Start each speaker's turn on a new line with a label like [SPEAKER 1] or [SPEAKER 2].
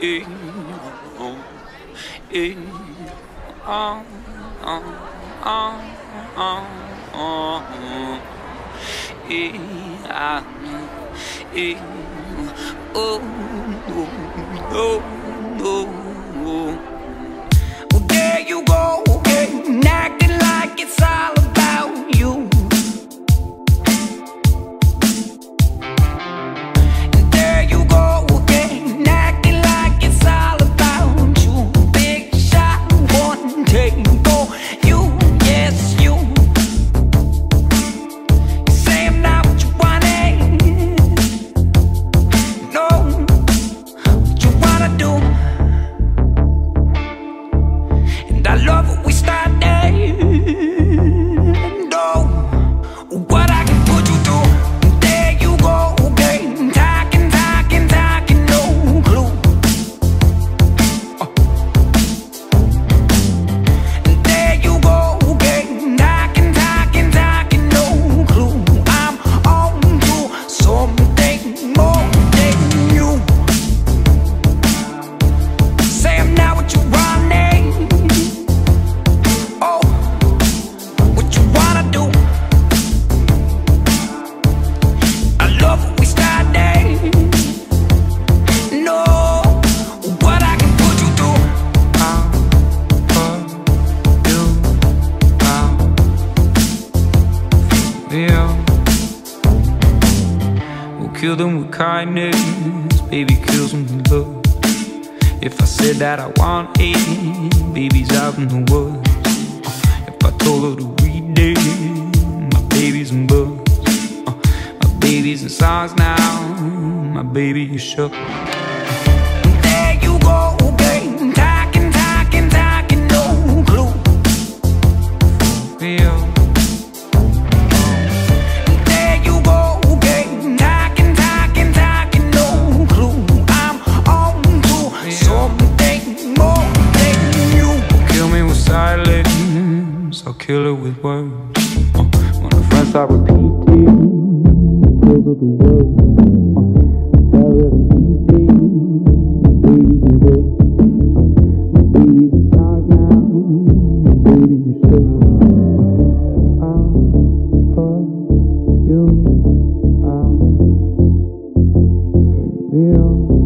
[SPEAKER 1] in on in on on on on on in ah, on in oh no no no We'll kill them with kindness, baby, kills um them with love. If I said that I want eight babies out in the woods, if I told her to read it, my baby's in books, uh, my baby's in songs now, my baby is shook. I'll kill it with words. Uh, when her friends start repeating, those are the words. Uh, tell her now, baby you I'm for you, I'm.